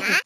Ah?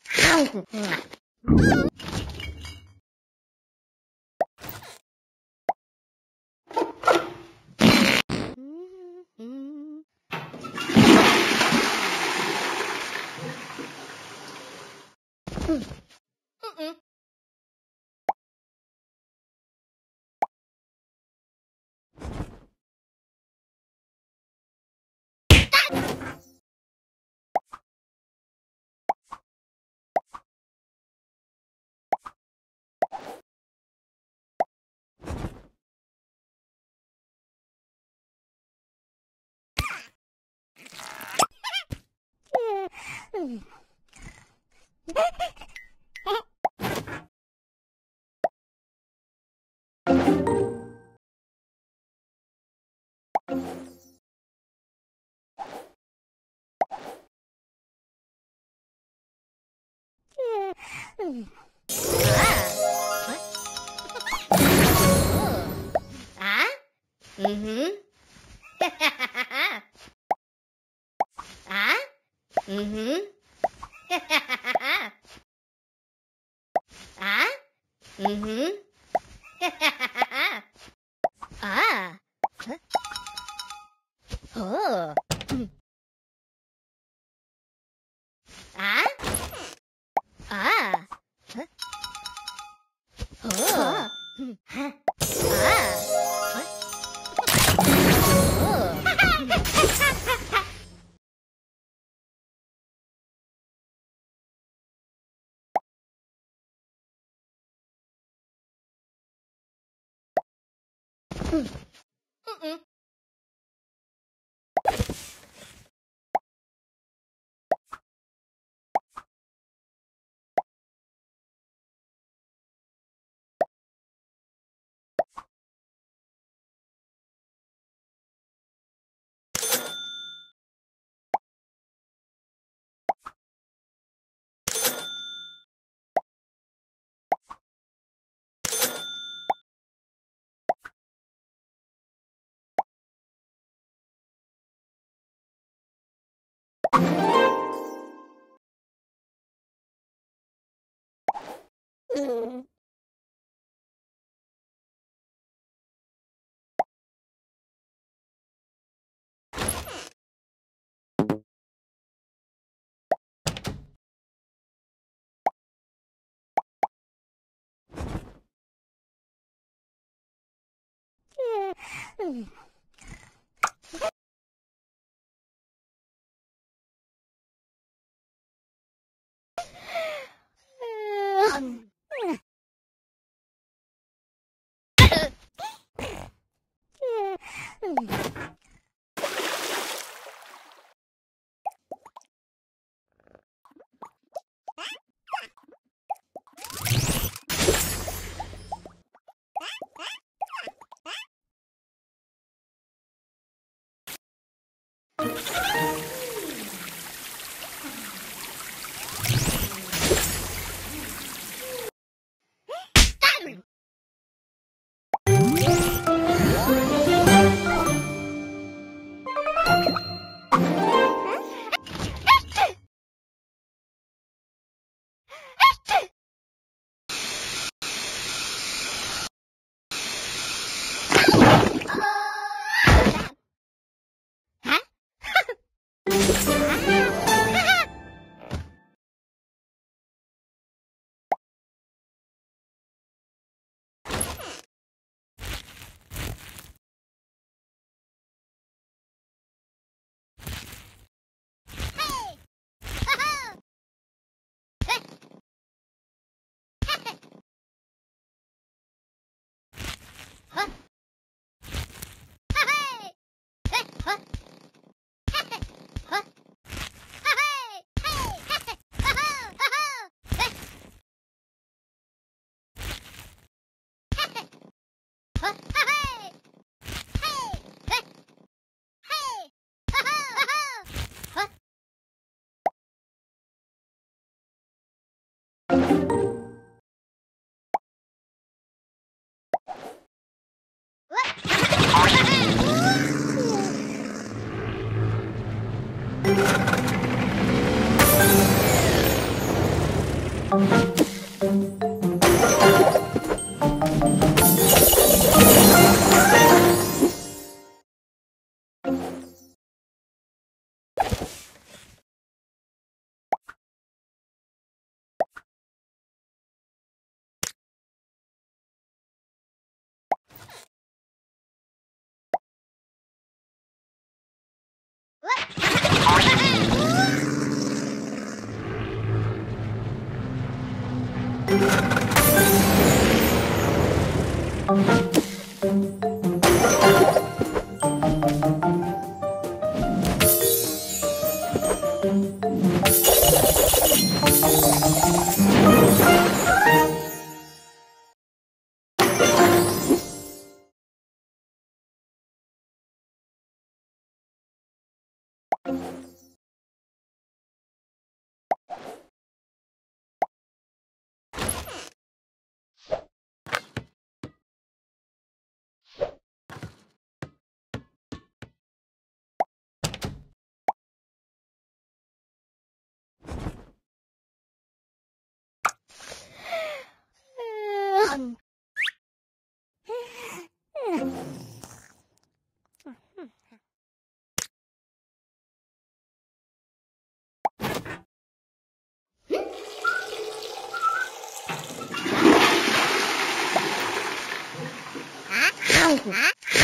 Mm-hmm. ah? Mm-hmm. ah? Mm-hmm. Mm-hmm.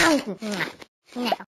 嗯嗯。嗯。啊你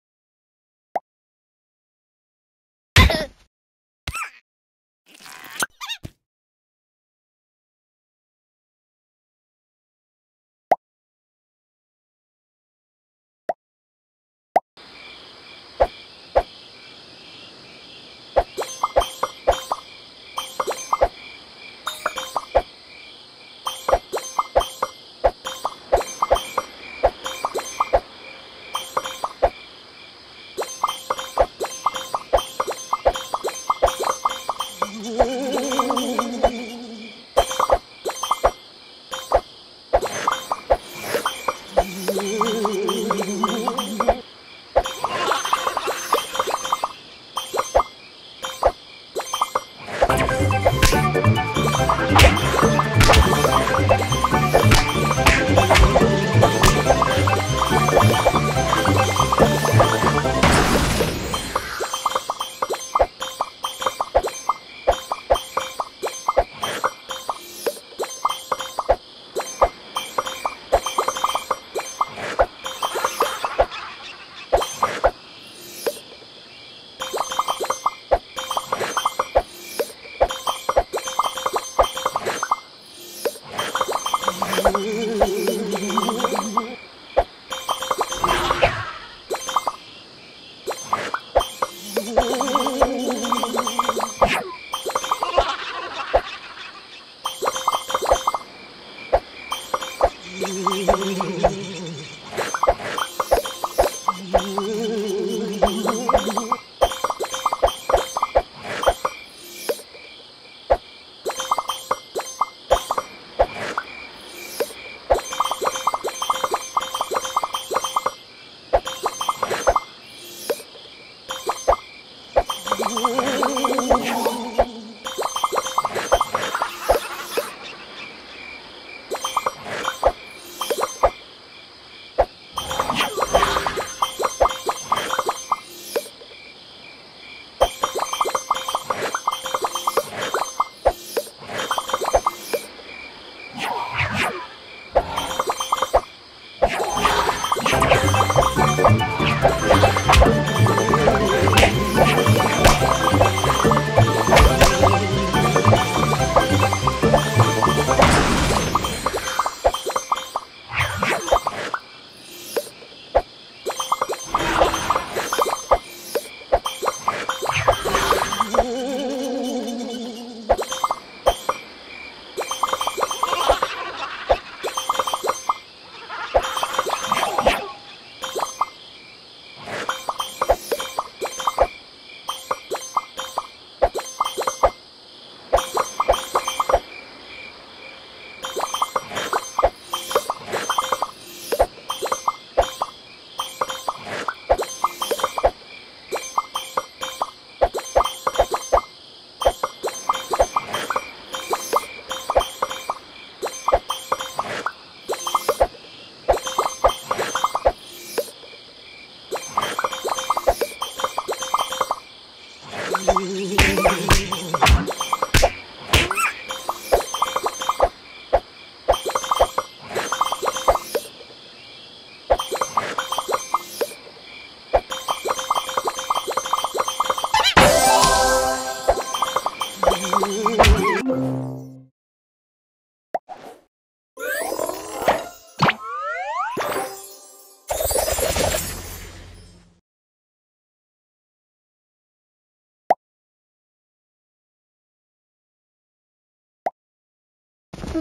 Yeah.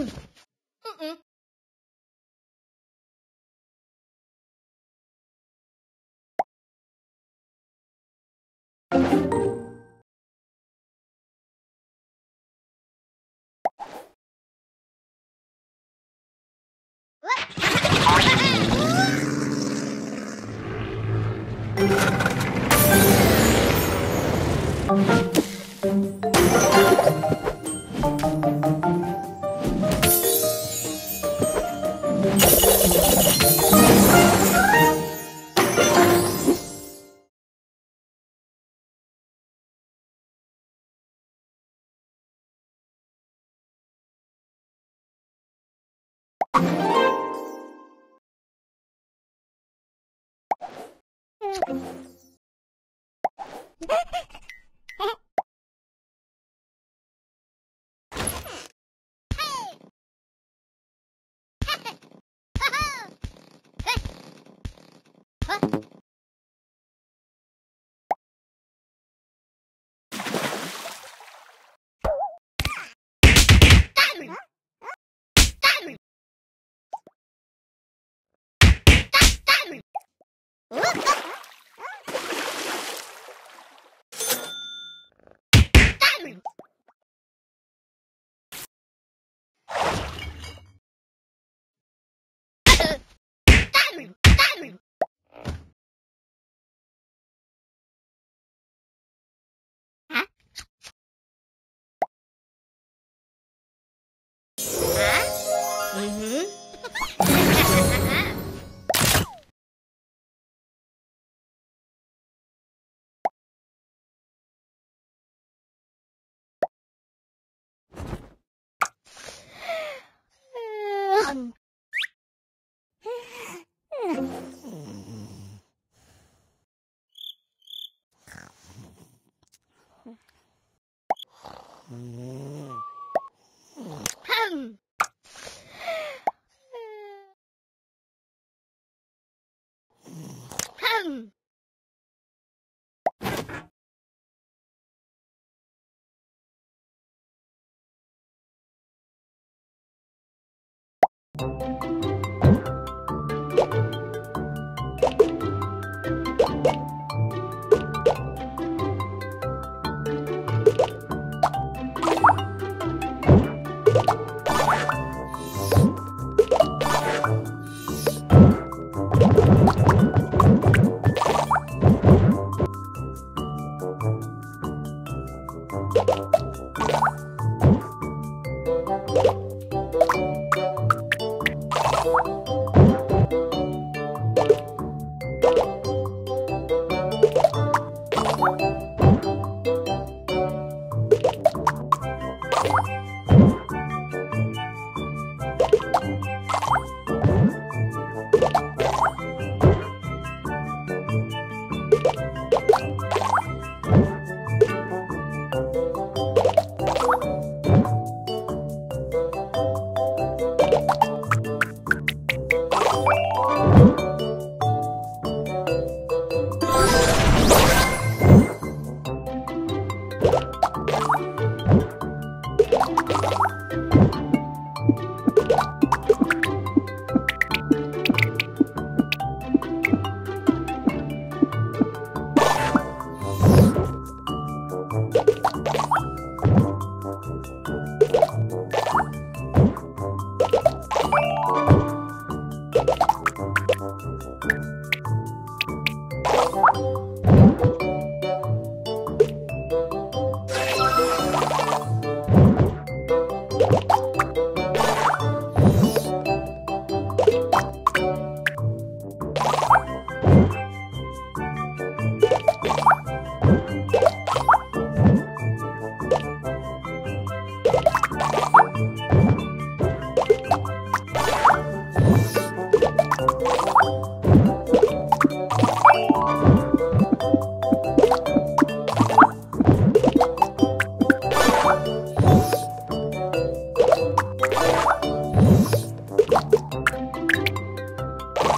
Mm-mm. What?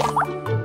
you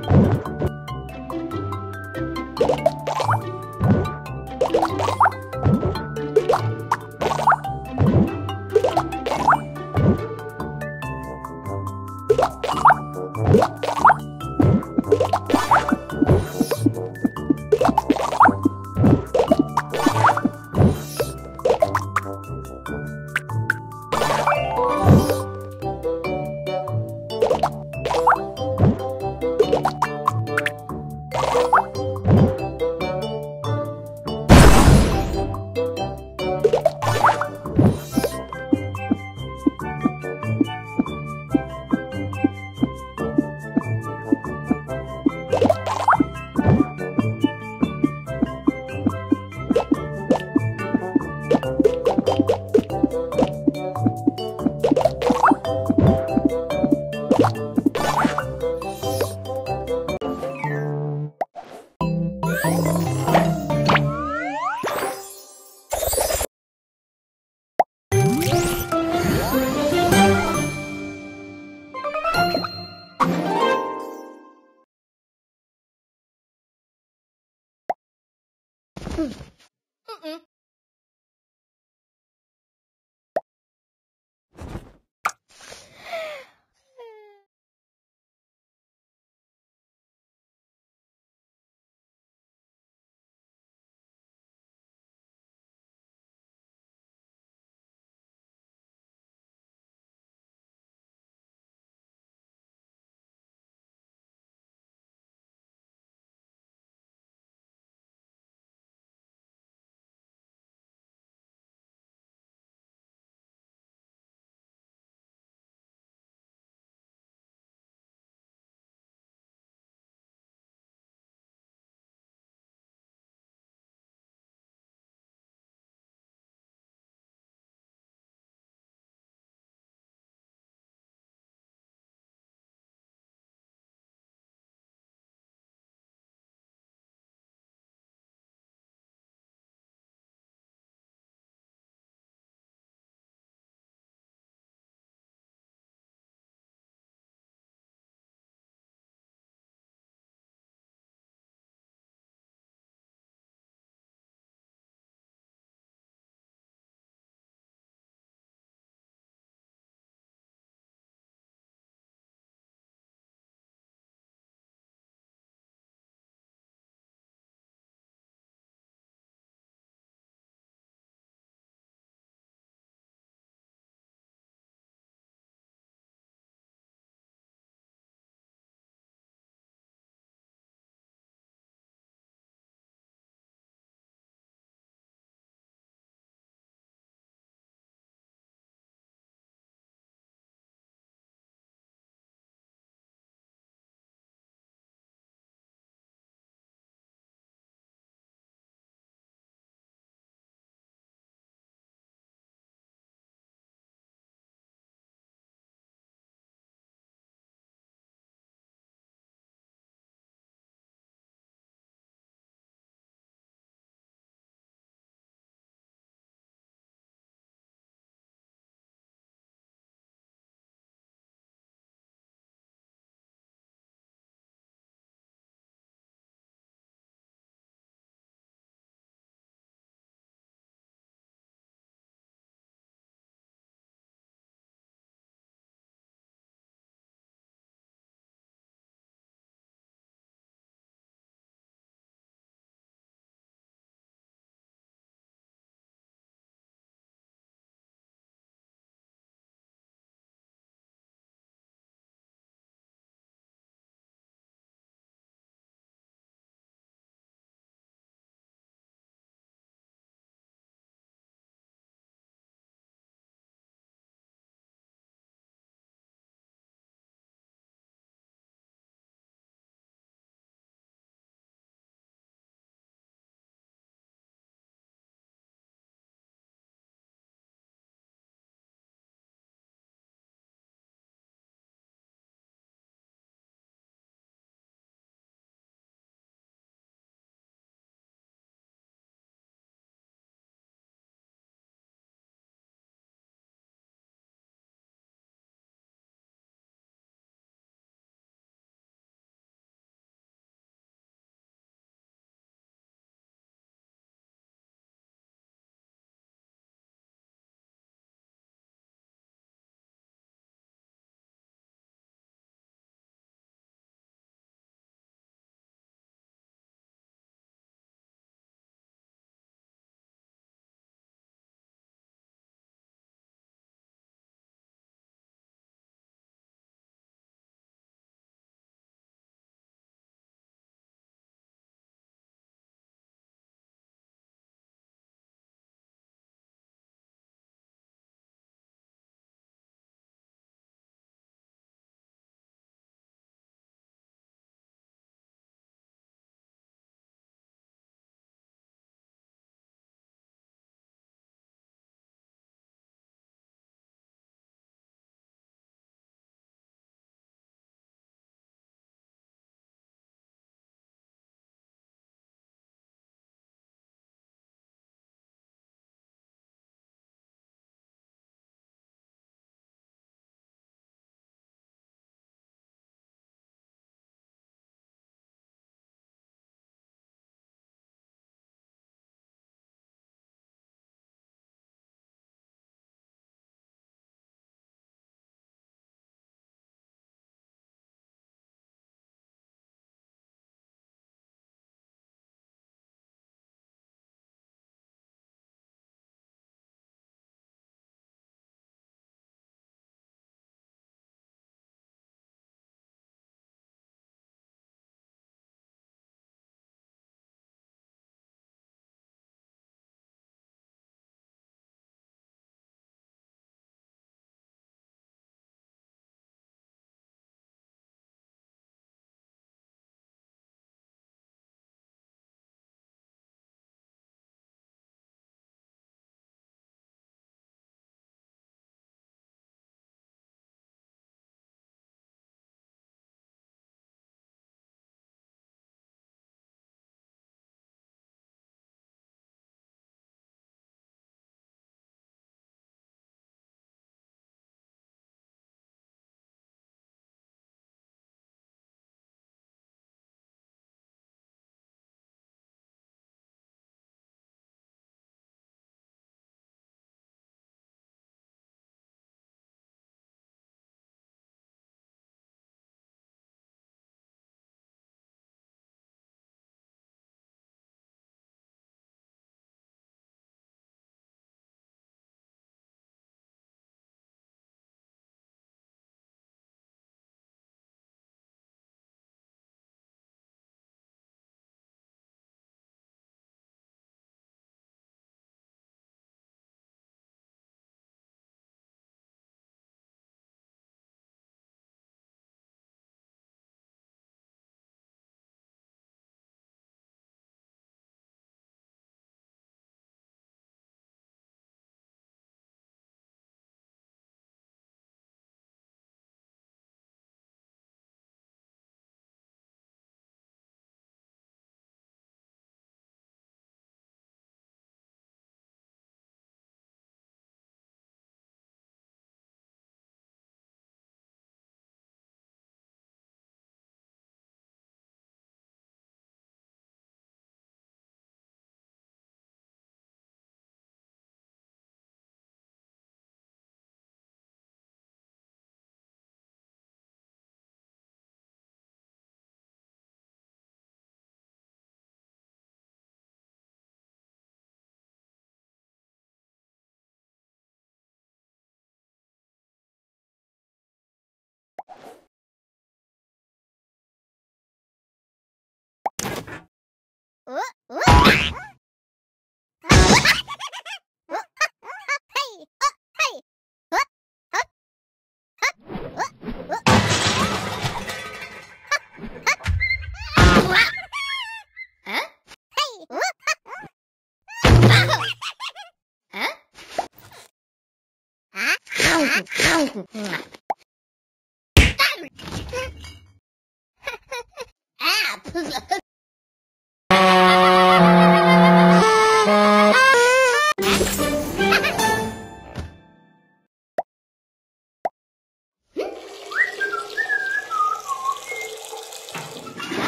え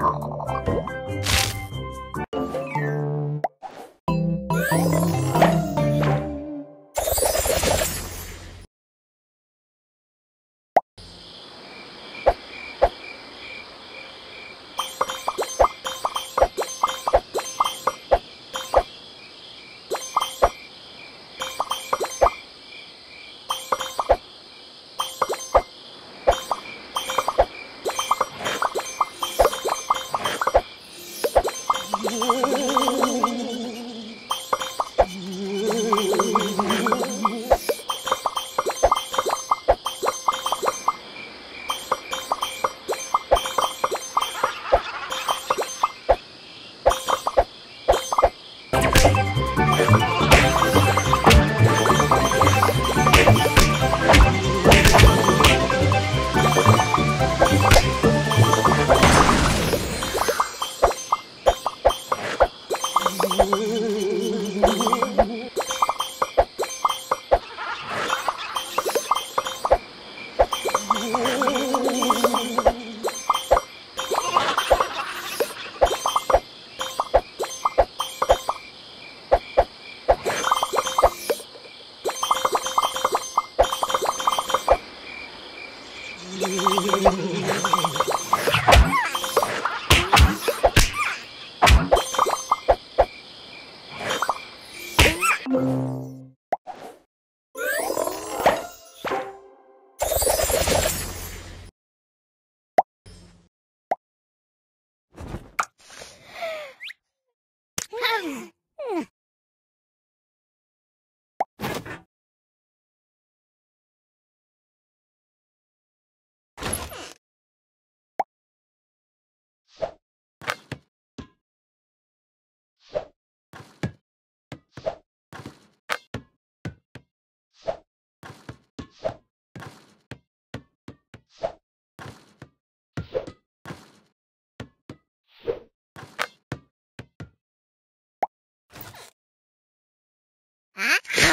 Oh.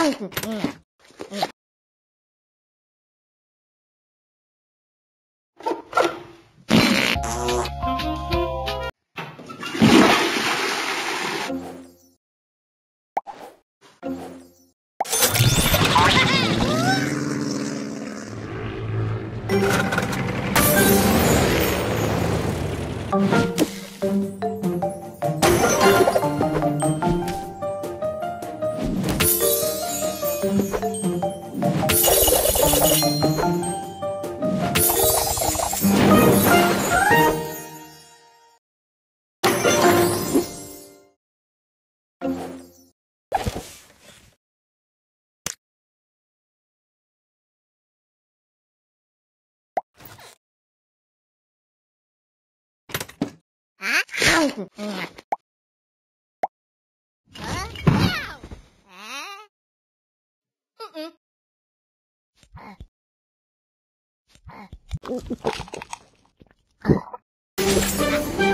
this is in. Uh.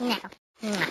No. Thank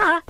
Ah.